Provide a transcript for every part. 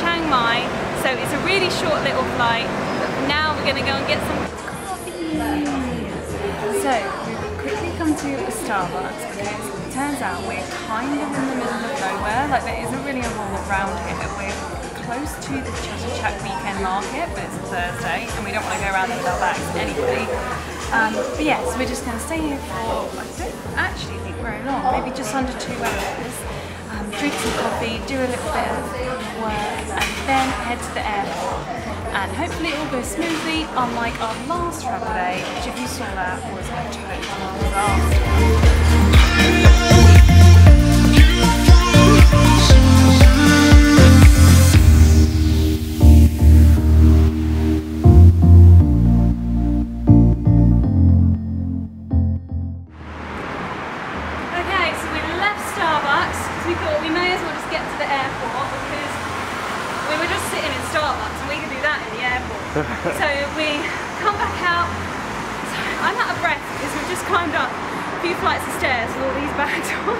Chiang Mai, so it's a really short little flight, but now we're gonna go and get some coffee. So, we've quickly come to a Starbucks because it turns out we're kind of in the middle of nowhere, like there isn't really a wall around here. We're close to the Chatuchak weekend market, but it's a Thursday and we don't want to go around with our bags anyway. Um, but yes, we're just going to stay here for, I don't actually think very long, maybe just under two hours. Do a little bit of work, and then head to the airport. And hopefully it all goes smoothly, unlike our last travel day, which if you saw that was a total disaster. Okay, so we left Starbucks because we thought we may as well airport because we were just sitting in Starbucks and we could do that in the airport. so we come back out. So I'm out of breath because we've just climbed up a few flights of stairs with all these bags on.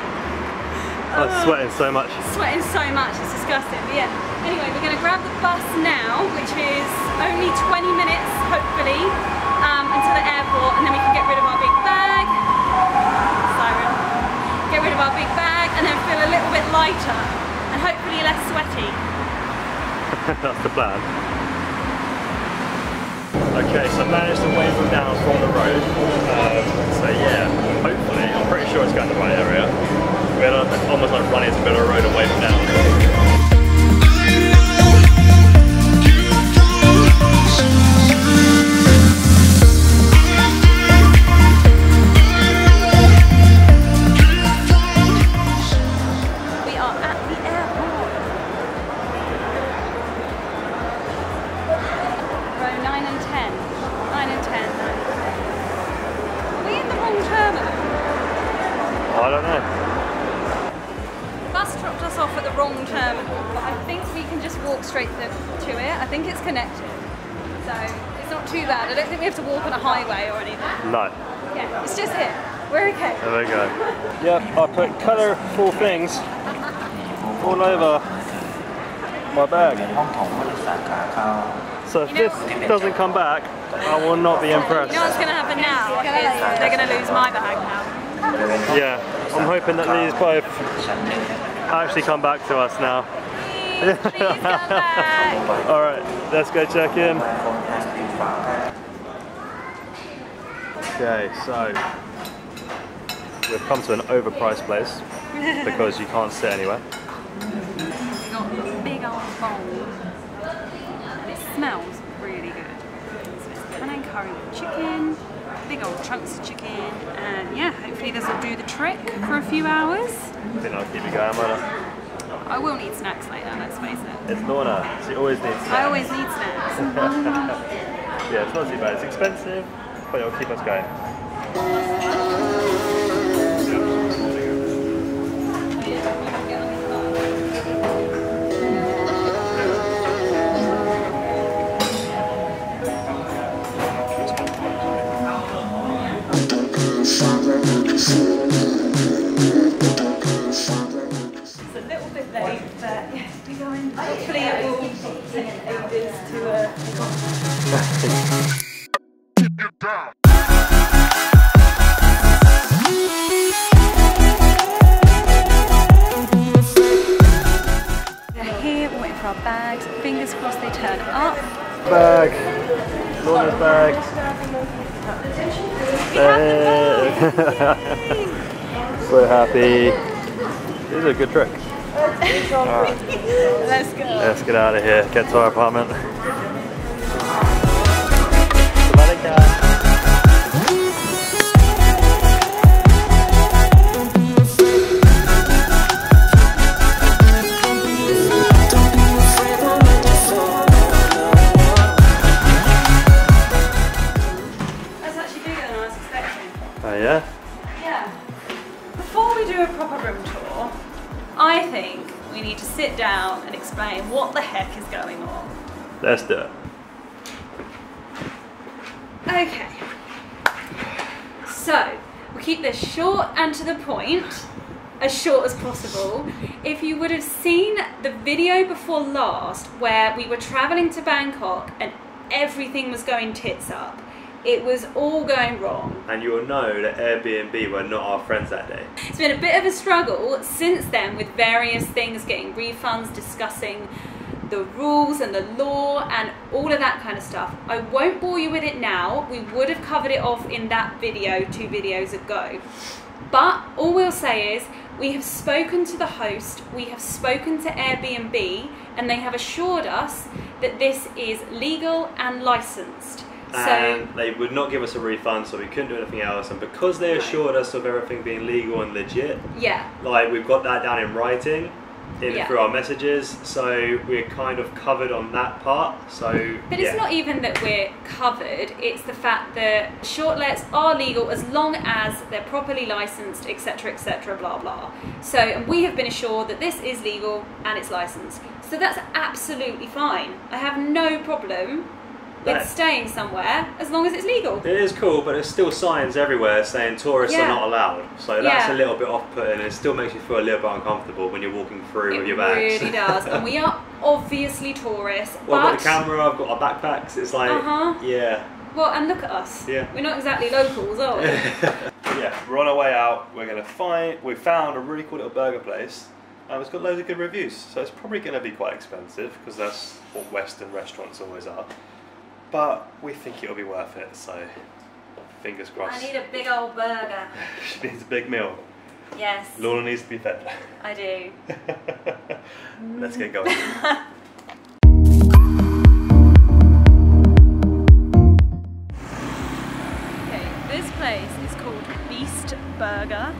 I'm Oh, sweating so much. Sweating so much, it's disgusting. But yeah, anyway, we're going to grab the bus now, which is only 20 minutes, hopefully, um, until the airport, and then we can get rid of our big bag. Siren. Get rid of our big bag, and then feel a little bit lighter, and hopefully less sweaty. That's the plan. Okay, so I managed to wave them down from the road. Um, so yeah, hopefully, I'm pretty sure it's going the right area. We're almost like run into the middle of the road and wave them down. Wrong terminal, but I think we can just walk straight to, to it. I think it's connected. So it's not too bad. I don't think we have to walk on a highway or anything. No. Yeah, it's just here. We're okay. There we go. Yep, I put colourful things all over my bag. So if You know- this doesn't come back, I will not be impressed. You know what's going to happen now? Is they're going to lose my bag now. Yeah, I'm hoping that these both actually come back to us now. Please, please come back. Alright, let's go check in. Okay, so we've come to an overpriced place because you can't sit anywhere. We've got a big old bowl. And it smells really good. So it's Penang curry with chicken, big old chunks of chicken, and yeah, hopefully this will do the trick for a few hours. I think that'll keep you going? I will need snacks later, let's face it. It's Lorna, she always needs snacks. I always need snacks. Yeah, it's not too bad. It's expensive, but it'll keep us going. Hopefully it will take ages to uh, We're here waiting for our bags. Fingers crossed they turn up. Bag. Lorna's bag. Hey. so happy. This is a good trick. Let's go. Let's get out of here. Get to our apartment. Do it. Okay. So, we'll keep this short and to the point. as short as possible. If you would have seen the video before last where we were traveling to Bangkok and everything was going tits up, it was all going wrong. And you will know that Airbnb were not our friends that day. It's been a bit of a struggle since then with various things, getting refunds, discussing the rules and the law and all of that kind of stuff. I won't bore you with it now. We would have covered it off in that video two videos ago. But all we'll say is we have spoken to the host, we have spoken to Airbnb, and they have assured us that this is legal and licensed. And they would not give us a refund, so we couldn't do anything else. And because they assured us of everything being legal and legit, yeah, like we've got that down in writing, in Yeah. through our messages, so we're kind of covered on that part. So, But yeah. it's not even that we're covered, it's the fact that shortlets are legal as long as they're properly licensed, etc., etc., blah blah. So, and we have been assured that this is legal and it's licensed. So that's absolutely fine. I have no problem with That- staying somewhere as long as it's legal. It is cool, but there's still signs everywhere saying tourists Yeah. are not allowed. So that's Yeah. a little bit off-putting, it still makes you feel a little bit uncomfortable when you're walking through with your bags. It really does. And we are obviously tourists. well, but I've got the camera, I've got our backpacks. It's like, Uh-huh. yeah. Well, and look at us. Yeah. We're not exactly locals, are we? yeah, we're on our way out. We're gonna find. We found a really cool little burger place. Um, it's got loads of good reviews, so it's probably gonna be quite expensive because that's what Western restaurants always are. But we think it'll be worth it. So fingers crossed. I need a big old burger. she needs a big meal. Yes, Lorna needs to be fed. I do. Let's get going. Okay, this place is called Beast Burger,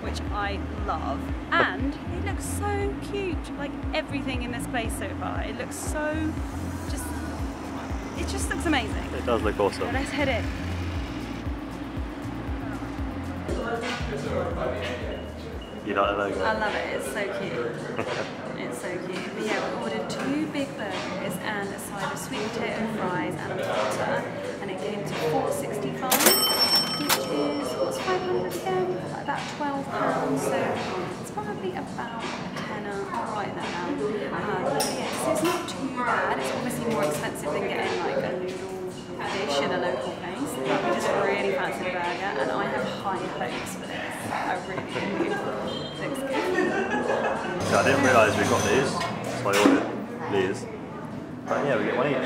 which I love, and it looks so cute. Like everything in this place so far, it looks so. It just looks amazing. It does look So awesome. let's head in. You like the logo? I love it. It's so cute. it's so cute. But yeah, we ordered two big burgers and a side of sweet potato fries and a water, and it came to 4.65, which is what's 500 again? About 12 pounds. So it's probably about I'll write that down. Um, yeah, so it's not too bad. It's obviously more expensive than getting like a noodle dish in a local place. But we just really fancy the burger, and I have high hopes for this. I really do. Looks good. So I didn't realise we got these, so I ordered these. But yeah, we get one each.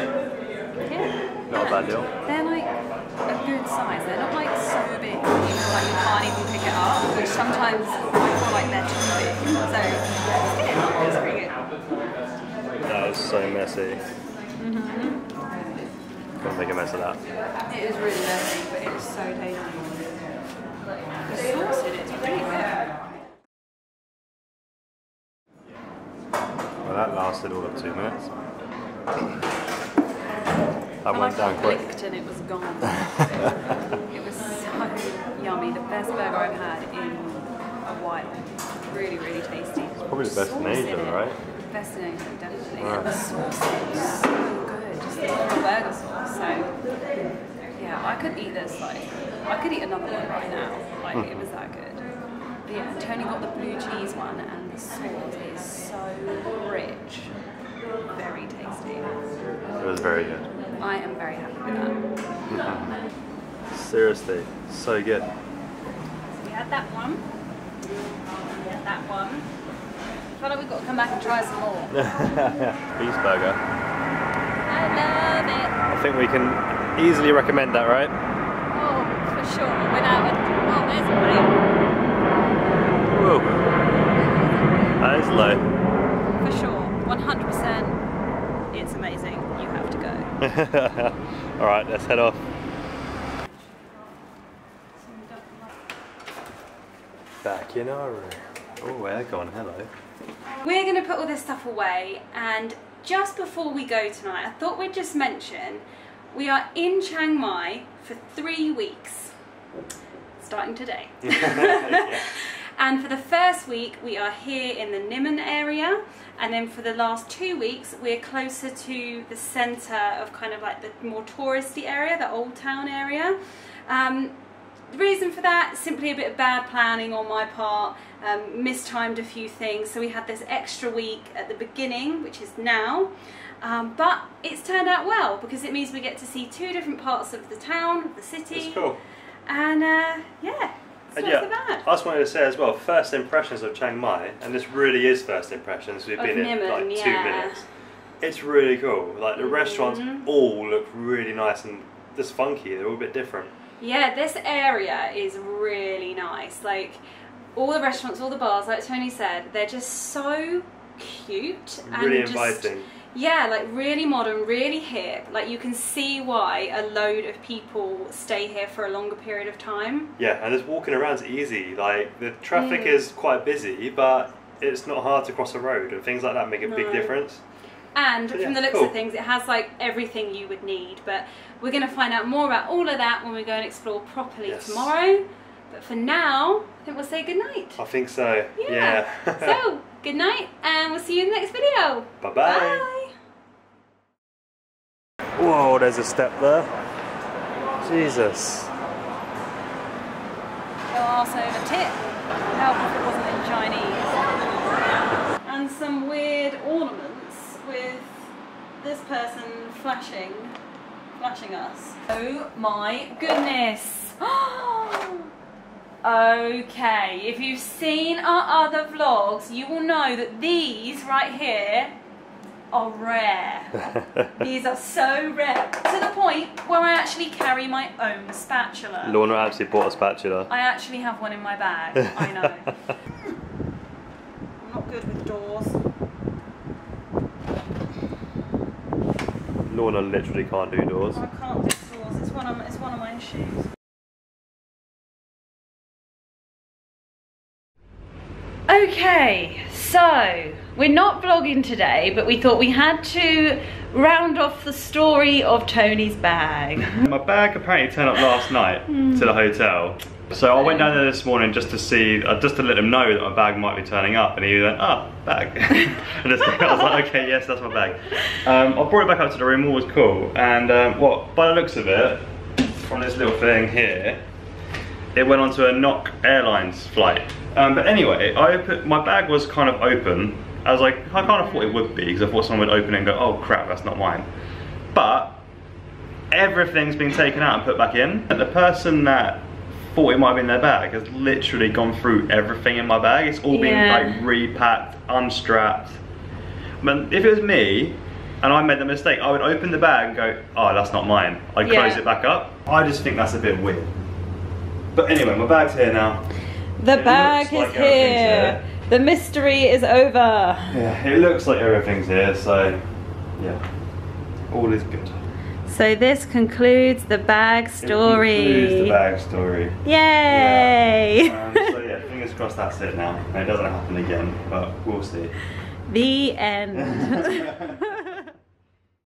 Yeah. Not a bad deal. They're like a good size. They're not like so big, you know, like you can't even pick it up, which sometimes I feel like they're too big. So it's good. It's pretty good. That is so messy. Mm-hmm. Can't make a mess of that. It is really messy, but it's so tasty. The sauce in it's really good. Well, that lasted all of two minutes. That And went I down quick. and it was gone. it was so yummy. The best burger I've had in a while. Really, really tasty. Probably the best in Asia, it. right? Best in Asia, definitely. Right. And the sauce is so good. Just the burger sauce. So, yeah, I could eat this like, I could eat another one right now. Like, hmm. it was that good. But yeah, Tony got the blue cheese one, and the sauce is so rich. Very tasty. It was very good. I am very happy with that. Seriously, so good. We had that one. Had that one. I feel like we've got to come back and try some more. Beast burger. I love it. I think we can easily recommend that, right? Oh, for sure. Without a, oh, there's a plate. Whoa. That is low. For sure. 100%. It's amazing. You have to go. Alright, let's head off. Back in our room. Oh, aircon, hello. We're going to put all this stuff away, and just before we go tonight, I thought we'd just mention we are in Chiang Mai for three weeks, starting today. and for the first week, we are here in the Nimman area, and then for the last two weeks, we're closer to the centre of kind of like the more touristy area, the old town area. Um, the reason for that, simply a bit of bad planning on my part, um, mistimed a few things, so we had this extra week at the beginning, which is now, um, but it's turned out well because it means we get to see two different parts of the town, the city, It's cool. and uh, yeah, And yeah, so bad. I just wanted to say as well, first impressions of Chiang Mai, and this really is first impressions. We've Of been in Nimman, like two yeah. minutes. It's really cool. Like the restaurants Mhm. all look really nice and just funky. They're all a bit different. Yeah, this area is really nice. Like all the restaurants, all the bars, like Tony said, they're just so cute Really and just, yeah, like really modern, really hip. Like you can see why a load of people stay here for a longer period of time. Yeah, and just walking around's easy. Like the traffic Mm. is quite busy, but it's not hard to cross a road, and things like that make a big difference. And Yeah, from the looks cool. of things, it has like everything you would need. But we're going to find out more about all of that when we go and explore properly Yes. tomorrow. But for now, I think we'll say good night I think so. Yeah. so, good night, and we'll see you in the next video. bye bye. Bye. Whoa, there's a step there. Jesus. Your arse over tip. Help if it wasn't in Chinese. And some weird ornaments with this person flashing, flashing us. Oh my goodness. okay, if you've seen our other vlogs, you will know that these right here are rare. These are so rare. To the point where I actually carry my own spatula. Lorna actually bought a spatula. I actually have one in my bag. I know. I'm not good with doors. Lorna literally can't do doors. I can't do doors. It's one of my, it's one of my issues. Okay, so we're not vlogging today, but we thought we had to round off the story of Tony's bag. My bag apparently turned up last night hmm. to the hotel. So I went down there this morning just to see, uh, just to let him know that my bag might be turning up, and he went, "Ah, bag." and I was like, "Okay, yes, that's my bag." Um, I brought it back up to the room. All was cool, and um, what, by the looks of it, from this little thing here, it went onto a Nok Airlines flight. Um, but anyway, I opened, my bag was kind of open. I was like, I kind of thought it would be because I thought someone would open it and go, "Oh crap, that's not mine." But everything's been taken out and put back in. And the person that thought it might have been their bag has literally gone through everything in my bag. It's all been Yeah. like repacked, unstrapped. But if it was me and I made the mistake, I would open the bag and go, oh, that's not mine. I'd Yeah. close it back up. I just think that's a bit weird. But anyway, my bag's here now. The It bag is like everything's here. The mystery is over. Yeah, it looks like everything's here, so yeah, all is good. So this concludes the bag It story. concludes the bag story. Yay! Um, so yeah, fingers crossed that's it now. It doesn't happen again, but we'll see. the end.